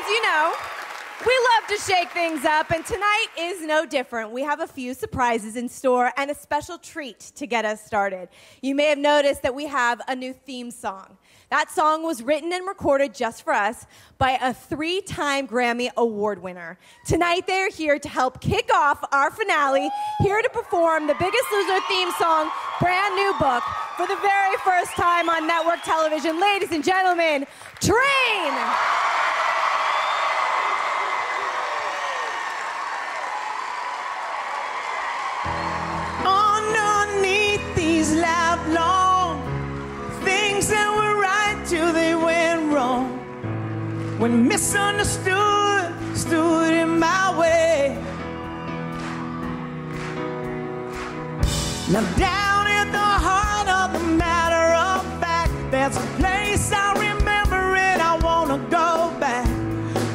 as you know, we love to shake things up, and tonight is no different. We have a few surprises in store and a special treat to get us started. You may have noticed that we have a new theme song. That song was written and recorded just for us by a three time Grammy Award winner. Tonight, they're here to help kick off our finale, here to perform the Biggest Loser theme song, Brand New Book, for the very first time on network television. Ladies and gentlemen, Train! Till they went wrong. When misunderstood stood in my way. Now down at the heart of the matter of fact, there's a place I remember and I wanna go back.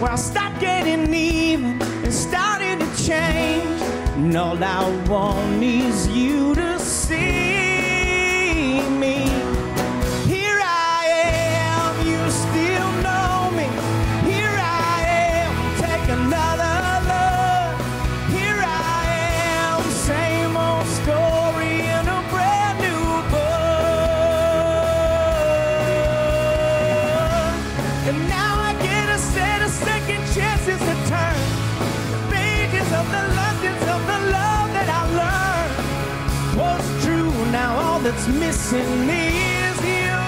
Where I stopped getting even and started to change. And all I want is you to And now I get a set of second chances to turn the pages of the lessons of the love that I learned. Was true, now all that's missing is you.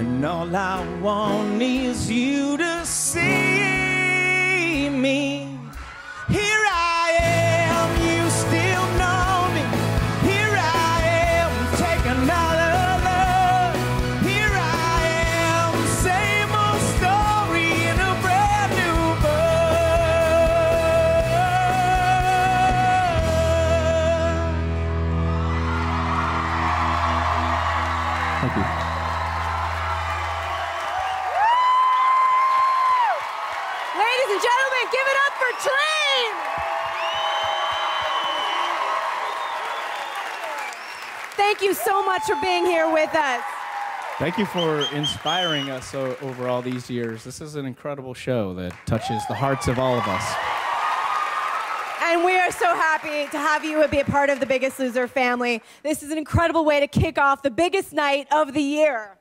And all I want is you to see me. Thank you. Ladies and gentlemen, give it up for Train! Thank you so much for being here with us. Thank you for inspiring us over all these years. This is an incredible show that touches the hearts of all of us. And we are so happy to have you be a part of the Biggest Loser family. This is an incredible way to kick off the biggest night of the year.